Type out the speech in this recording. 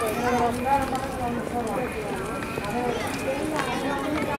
Merhaba. Merhaba. Merhaba.